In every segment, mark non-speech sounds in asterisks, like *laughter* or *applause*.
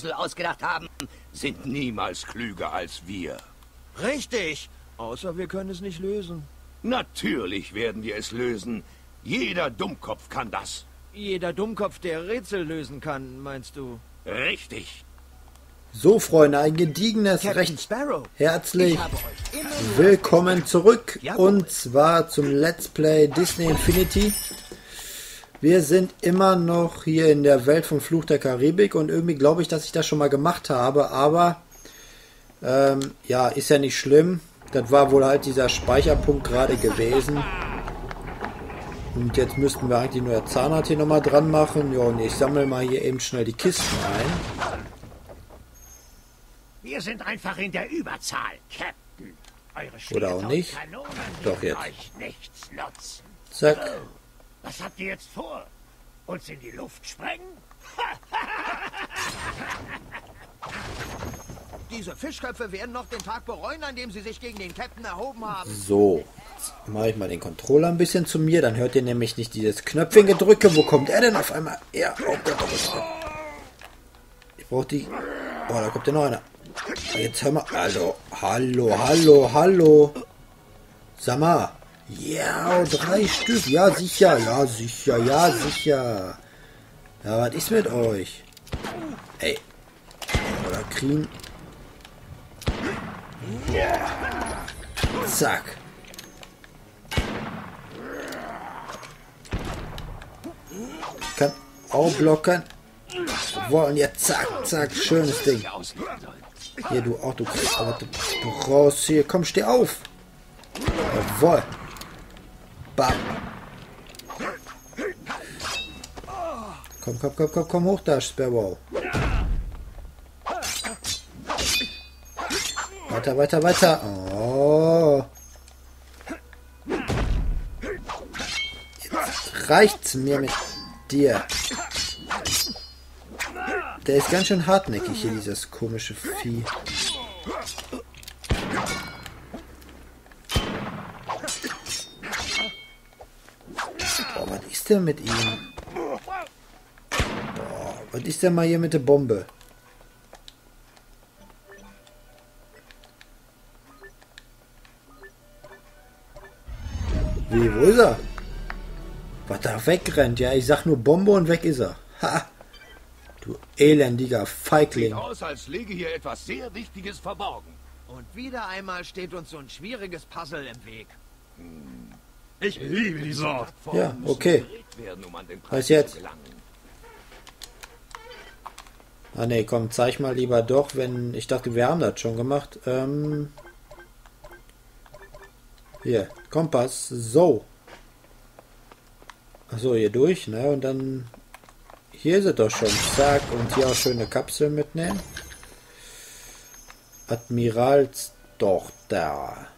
Puzzle ausgedacht haben, sind niemals klüger als wir. Richtig. Außer wir können es nicht lösen. Natürlich werden wir es lösen. Jeder Dummkopf kann das. Jeder Dummkopf, der Rätsel lösen kann, meinst du? Richtig. So, Freunde, ein gediegenes Recht herzlich willkommen zurück und zwar zum Let's Play Disney Infinity. Wir sind immer noch hier in der Welt vom Fluch der Karibik und irgendwie glaube ich, dass ich das schon mal gemacht habe, aber ähm, ja, ist ja nicht schlimm. Das war wohl halt dieser Speicherpunkt gerade gewesen. Und jetzt müssten wir eigentlich nur der Zahnrad hier nochmal dran machen. Ja, und ich sammle mal hier eben schnell die Kisten ein. Wir sind einfach in der Überzahl, Captain. Eure Oder auch nicht. Doch, jetzt. euch nichts nutzen. Zack. Was habt ihr jetzt vor? Uns in die Luft sprengen? *laughs* Diese Fischköpfe werden noch den Tag bereuen, an dem sie sich gegen den Captain erhoben haben. So, jetzt mache ich mal den Controller ein bisschen zu mir, dann hört ihr nämlich nicht dieses Knöpfchen-Gedrücke. Wo kommt er denn auf einmal? Ja, oh Gott, oh Gott. Ich brauche die... Oh, da kommt ja noch einer. Jetzt hör mal... Hallo, hallo, hallo, hallo. Sag mal. Ja, drei Stück. Ja, sicher, ja, sicher, ja, sicher. Ja, was ist mit euch? Ey. Oder kriegen... Zack. Kann auch blocken. Wollen jetzt zack, zack, schönes Ding. Hier, du aber du, du raus hier. Komm, steh auf. Jawohl. Bam. Komm, komm, komm, komm, komm hoch da, Sparrow. Weiter, weiter, weiter. Oh. Jetzt reicht's mir mit dir. Der ist ganz schön hartnäckig hier, dieses komische Vieh. Denn mit ihm? Boah, was ist denn mal hier mit der Bombe? Wie, wo ist er? Was da wegrennt, ja, ich sag nur Bombe und weg ist er. Ha! Du elendiger Sieht Feigling. aus, als läge hier etwas sehr Wichtiges verborgen. Und wieder einmal steht uns so ein schwieriges Puzzle im Weg. Ich liebe die Sorte. Ja, okay. Was jetzt? Ah ne, komm, zeig mal lieber doch, wenn. Ich dachte, wir haben das schon gemacht. Ähm. Hier, Kompass. So. Achso, hier durch, ne? Und dann. Hier ist es doch schon. Zack. Und hier auch schöne Kapsel mitnehmen. Admiralstochter.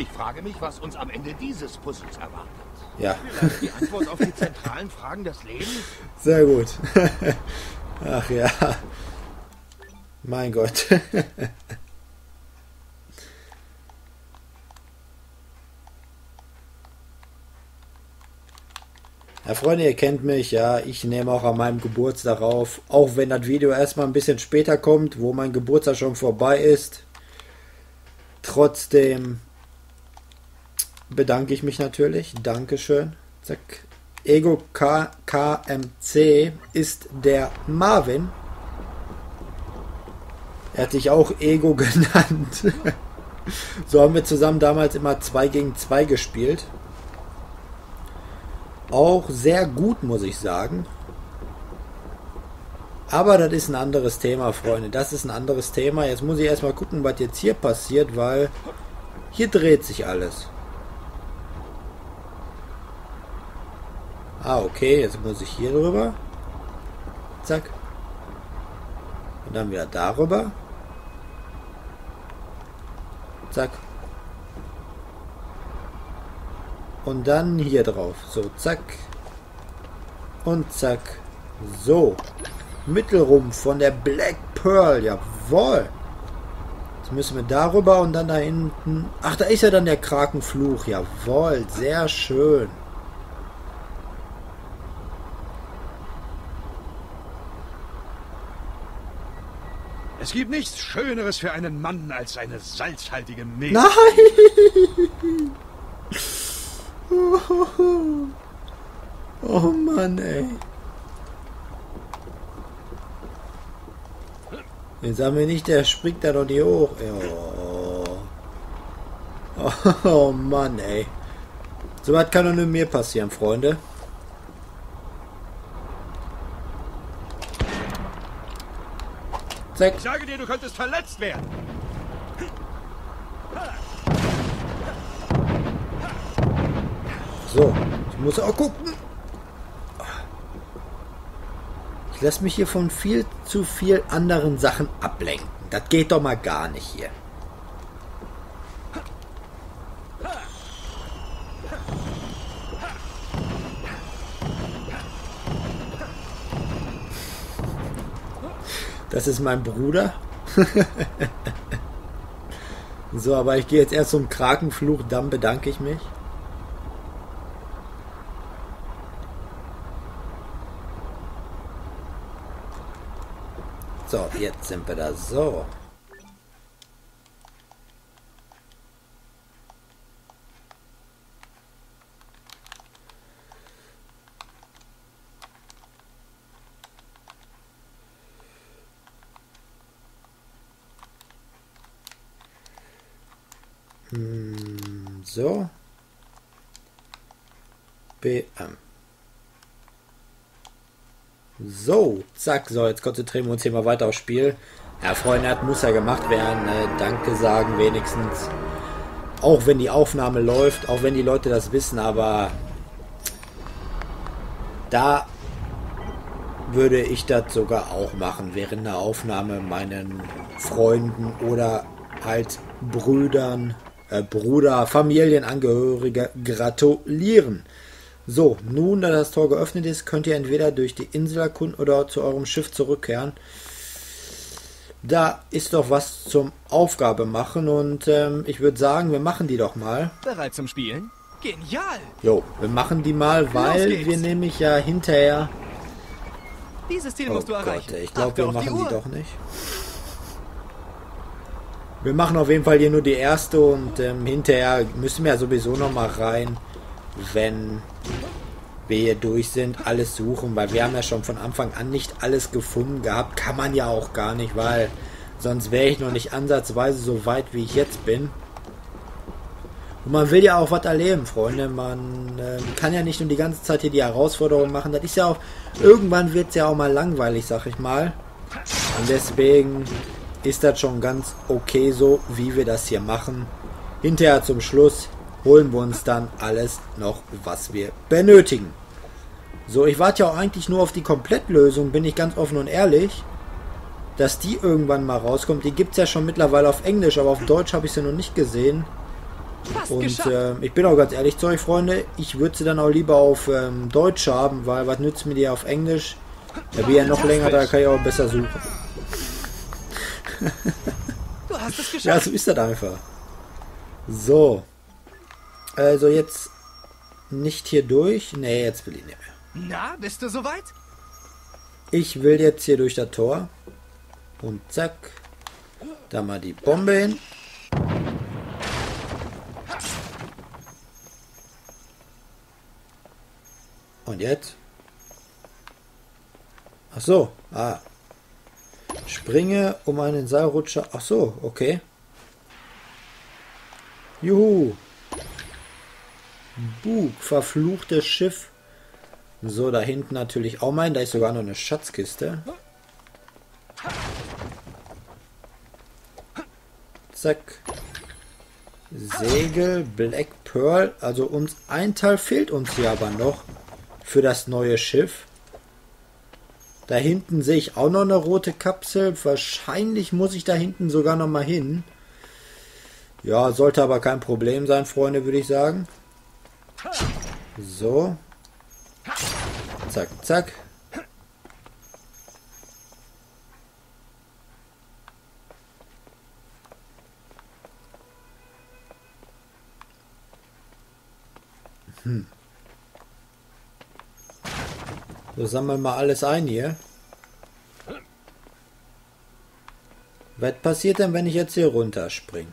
Ich frage mich, was uns am Ende dieses Puzzles erwartet. Ja, Die Antwort auf die zentralen Fragen des Lebens? sehr gut. *laughs* Ach ja. Mein Gott. *laughs* Ja, Freunde, ihr kennt mich, ja, ich nehme auch an meinem Geburtstag auf, auch wenn das Video erstmal ein bisschen später kommt, wo mein Geburtstag schon vorbei ist. Trotzdem bedanke ich mich natürlich. Dankeschön. Zack. Ego K KMC ist der Marvin. Er hat dich auch Ego *laughs* genannt. so haben wir zusammen damals immer 2 gegen 2 gespielt. Auch sehr gut, muss ich sagen. Aber das ist ein anderes Thema, Freunde. Das ist ein anderes Thema. Jetzt muss ich erstmal gucken, was jetzt hier passiert, weil hier dreht sich alles. Ah, okay. Jetzt muss ich hier drüber. Zack. Und dann wieder darüber. Zack. Und dann hier drauf. So, zack. Und zack. So. Mittelrumpf von der Black Pearl. Jawohl. Jetzt müssen wir darüber und dann da hinten. Ach, da ist ja dann der Krakenfluch. Jawohl. Sehr schön. Es gibt nichts Schöneres für einen Mann als eine salzhaltige Milch. Nein! Oh Mann, ey. Jetzt haben wir nicht, der springt da doch nicht hoch. Oh. oh Mann, ey. So was kann doch nur mir passieren, Freunde. Zack. Ich sage dir, du könntest verletzt werden. So, ich muss auch gucken. Ich lasse mich hier von viel zu viel anderen Sachen ablenken. Das geht doch mal gar nicht hier. Das ist mein Bruder. *laughs* so, aber ich gehe jetzt erst zum Krakenfluch, dann bedanke ich mich. So, jetzt sind wir da. So. Hm, so. BM. So, zack, so, jetzt konzentrieren wir uns hier mal weiter aufs Spiel. Ja, Freunde, das muss ja gemacht werden. Äh, danke sagen wenigstens. Auch wenn die Aufnahme läuft, auch wenn die Leute das wissen, aber da würde ich das sogar auch machen, während der Aufnahme meinen Freunden oder halt Brüdern, Bruder, Familienangehörige gratulieren. So, nun, da das Tor geöffnet ist, könnt ihr entweder durch die Insel erkunden oder zu eurem Schiff zurückkehren. Da ist doch was zum Aufgabe machen und ähm, ich würde sagen, wir machen die doch mal. Bereit zum Spielen? Genial! Jo, wir machen die mal, weil wir nämlich ja hinterher... Dieses Ziel Oh musst du Gott, erreichen. ich glaube, wir machen Uhr. die doch nicht. Wir machen auf jeden Fall hier nur die erste und ähm, hinterher müssen wir ja sowieso noch mal rein, wenn wir hier durch sind, alles suchen, weil wir haben ja schon von Anfang an nicht alles gefunden gehabt. Kann man ja auch gar nicht, weil sonst wäre ich noch nicht ansatzweise so weit, wie ich jetzt bin. Und man will ja auch was erleben, Freunde. Man ähm, kann ja nicht nur die ganze Zeit hier die Herausforderung machen. Das ist ja auch, irgendwann wird es ja auch mal langweilig, sag ich mal. Und deswegen ist das schon ganz okay so, wie wir das hier machen. Hinterher zum Schluss holen wir uns dann alles noch, was wir benötigen. So, ich warte ja auch eigentlich nur auf die Komplettlösung, bin ich ganz offen und ehrlich. Dass die irgendwann mal rauskommt. Die gibt es ja schon mittlerweile auf Englisch, aber auf Deutsch habe ich sie noch nicht gesehen. Fast Und äh, ich bin auch ganz ehrlich zu euch, Freunde, ich würde sie dann auch lieber auf ähm, Deutsch haben, weil was nützt mir die auf Englisch? Da bin ja noch länger, da kann ich auch besser suchen. Du hast es Ja, geschafft. so ist das einfach. So. Also jetzt nicht hier durch. Nee, jetzt will ich nicht mehr. Na, bist du soweit? Ich will jetzt hier durch das Tor. Und zack. Da mal die Bombe hin. Und jetzt? Ach so. Ah. Springe um einen Seilrutscher. Ach so, okay. Juhu. Bug, verfluchtes Schiff. So, da hinten natürlich auch mein. Da ist sogar noch eine Schatzkiste. Zack. Segel, Black Pearl. Also uns ein Teil fehlt uns hier aber noch für das neue Schiff. Da hinten sehe ich auch noch eine rote Kapsel. Wahrscheinlich muss ich da hinten sogar noch mal hin. Ja, sollte aber kein Problem sein, Freunde, würde ich sagen. So. Zack, zack. So, sammeln wir alles ein hier. Was passiert denn, wenn ich jetzt hier runterspringe?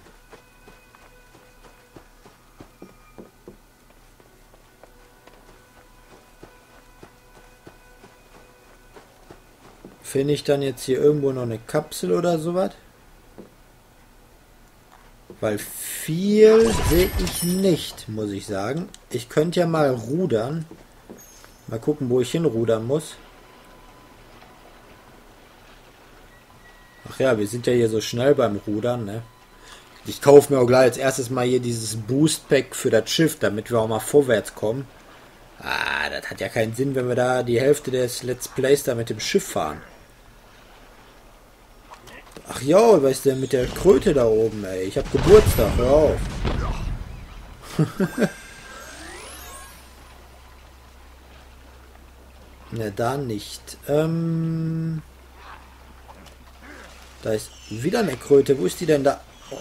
Finde ich dann jetzt hier irgendwo noch eine Kapsel oder sowas? Weil viel sehe ich nicht, muss ich sagen. Ich könnte ja mal rudern. Mal gucken, wo ich hinrudern muss. Ach ja, wir sind ja hier so schnell beim Rudern, ne? Ich kaufe mir auch gleich als erstes mal hier dieses Boost Pack für das Schiff, damit wir auch mal vorwärts kommen. Ah, das hat ja keinen Sinn, wenn wir da die Hälfte des Let's Plays da mit dem Schiff fahren. Ach ja, was ist denn mit der Kröte da oben, ey? Ich hab Geburtstag, hör auf. *laughs* Na, da nicht. Ähm, da ist wieder eine Kröte. Wo ist die denn da? Oh.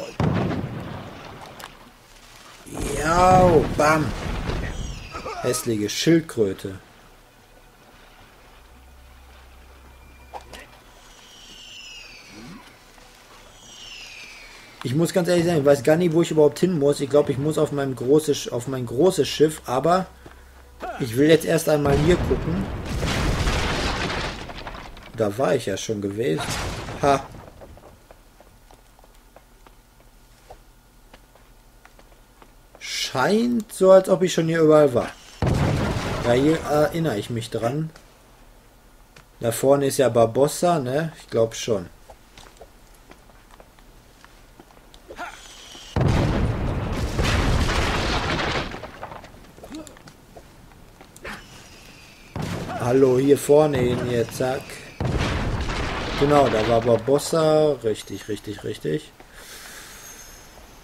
Ja, bam. Hässliche Schildkröte. Ich muss ganz ehrlich sagen, ich weiß gar nicht, wo ich überhaupt hin muss. Ich glaube, ich muss auf, meinem großes, auf mein großes Schiff, aber ich will jetzt erst einmal hier gucken. Da war ich ja schon gewesen. Ha. Scheint so, als ob ich schon hier überall war. Hier erinnere ich mich dran. Da vorne ist ja Barbossa, ne? Ich glaube schon. Hallo, hier vorne hin, jetzt, zack. Genau, da war Barbossa. Richtig, richtig, richtig.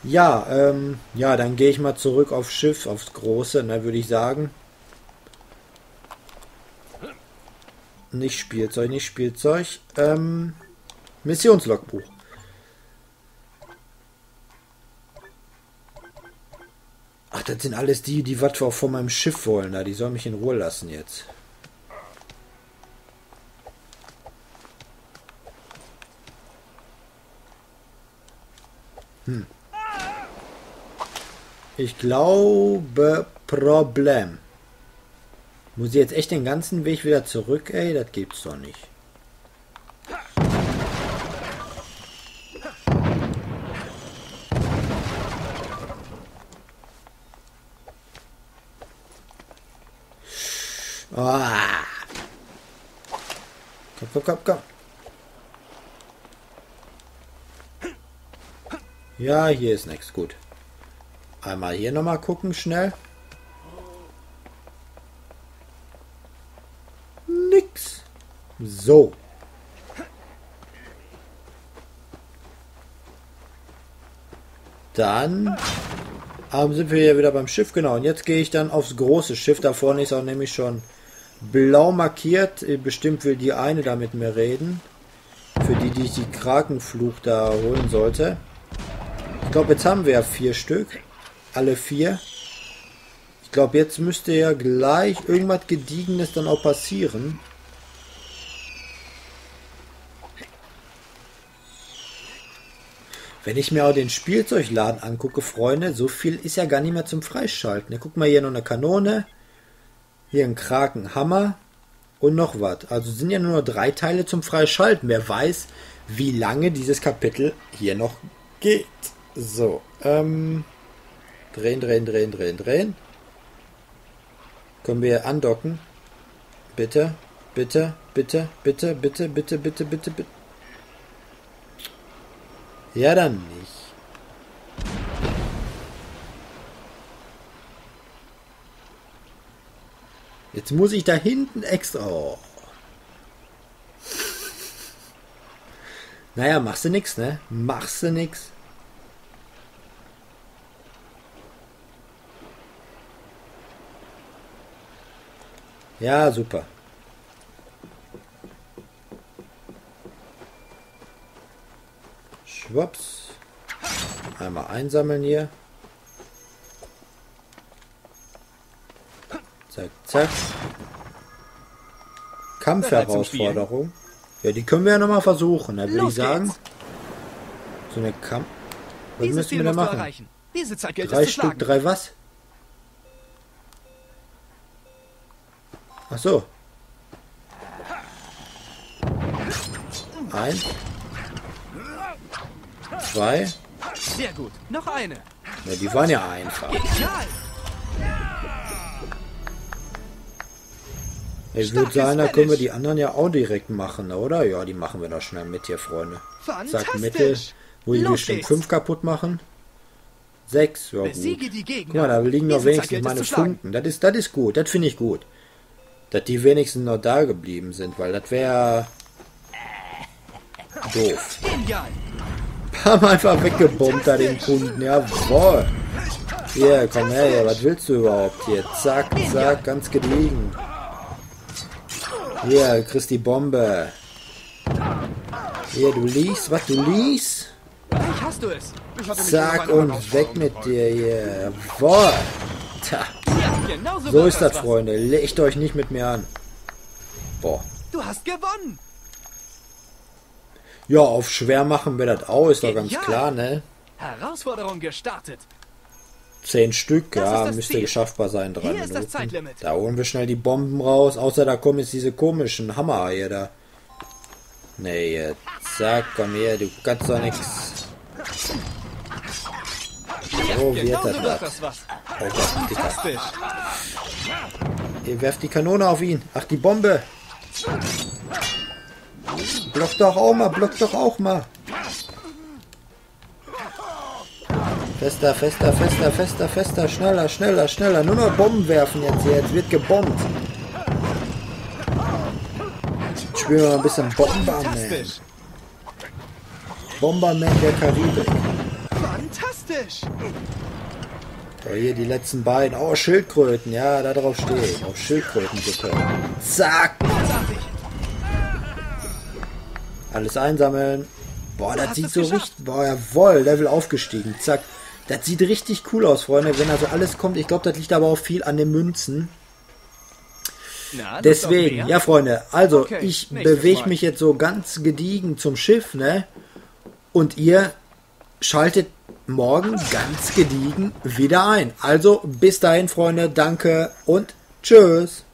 Ja, ähm, ja, dann gehe ich mal zurück aufs Schiff, aufs Große, ne, würde ich sagen. Nicht Spielzeug, nicht Spielzeug. Ähm, Missionslogbuch. Ach, das sind alles die, die was von meinem Schiff wollen. Da, die sollen mich in Ruhe lassen jetzt. Hm. Ich glaube, Problem. Muss ich jetzt echt den ganzen Weg wieder zurück, ey? Das gibt's doch nicht. Ah. Komm, komm, komm, komm. Ja, hier ist nichts. Gut. Einmal hier nochmal gucken, schnell. Nix. So. Dann ähm, sind wir hier wieder beim Schiff. Genau, und jetzt gehe ich dann aufs große Schiff. Da vorne ist auch nämlich schon blau markiert. Bestimmt will die eine da mit mir reden. Für die, die ich die Krakenfluch da holen sollte. Ich glaube, jetzt haben wir ja vier Stück. Alle vier. Ich glaube, jetzt müsste ja gleich irgendwas Gediegenes dann auch passieren. Wenn ich mir auch den Spielzeugladen angucke, Freunde, so viel ist ja gar nicht mehr zum Freischalten. Guck mal, hier noch eine Kanone, hier ein Krakenhammer und noch was. Also sind ja nur drei Teile zum Freischalten. Wer weiß, wie lange dieses Kapitel hier noch geht. So, ähm, drehen, drehen, drehen, drehen, drehen. Können wir andocken? Bitte, bitte, bitte, bitte, bitte, bitte, bitte, bitte, bitte. Ja, dann nicht. Jetzt muss ich da hinten extra. Oh. Naja, machst du nix, ne? Machst du nix. Ja, super. Schwupps. Einmal einsammeln hier. Zack, zack. Kampfherausforderung. Ja, die können wir ja nochmal versuchen, da würde ich sagen. So eine Kamp. Was Dieses müssen wir da machen? Drei Stück, drei was? Ach so. Ein. Zwei. Sehr gut. Noch eine. Ja, die waren ja einfach. Ich würde sagen, da können wir die anderen ja auch direkt machen, oder? Ja, die machen wir doch schnell mit hier, Freunde. Zack, Mitte. Fantastisch. Wo die bestimmt fünf kaputt machen. Sechs, ja gut. Guck mal, da liegen noch wenigstens meine. Funken. Das ist, das ist gut, das finde ich gut. Dass die wenigstens noch da geblieben sind, weil das wäre doof. Haben einfach weggebombt da den Kunden, jawohl. Hier, komm her, hier, was willst du überhaupt hier? Zack, zack, ganz gediegen. Hier, kriegst die Bombe. Hier, du liest, was, du liest? Zack und weg mit dir hier. Jawohl. Tja, Ja, so, ist das. Freunde. Legt euch nicht mit mir an. Boah. Du hast gewonnen. Ja, auf schwer machen wir das auch, ist doch ganz klar, ne? Herausforderung gestartet. Zehn Stück, Das ja, müsste Ziel. schaffbar sein, drei Hier Minuten. Da holen wir schnell die Bomben raus, außer da kommen jetzt diese komischen Hammer hier da. Nee, jetzt. Zack, komm her, du kannst doch nix. So wird Genau das so das was. Oh Gott. Fantastisch. Ihr werft die Kanone auf ihn. Ach, die Bombe. Block doch auch mal, block doch auch mal. Fester, fester, fester, fester, fester, schneller, schneller, schneller. Nur noch Bomben werfen jetzt hier. Jetzt wird gebombt. Jetzt spielen wir mal ein bisschen Bomberman. Bomberman der Karibik. Fantastisch. So, hier die letzten beiden. Oh, Schildkröten. Ja, da drauf stehe ich. Auf Schildkrötensuppe. Zack. Großartig. Alles einsammeln. Boah, das sieht so geschafft. richtig. Boah, jawohl, Level aufgestiegen. Zack. Das sieht richtig cool aus, Freunde, wenn also alles kommt. Ich glaube, das liegt aber auch viel an den Münzen. Na, das Deswegen, ja, Freunde, also Okay, ich bewege mich jetzt so ganz gediegen zum Schiff, ne? Und ihr schaltet morgen ganz gediegen wieder ein. Also bis dahin, Freunde, danke und tschüss.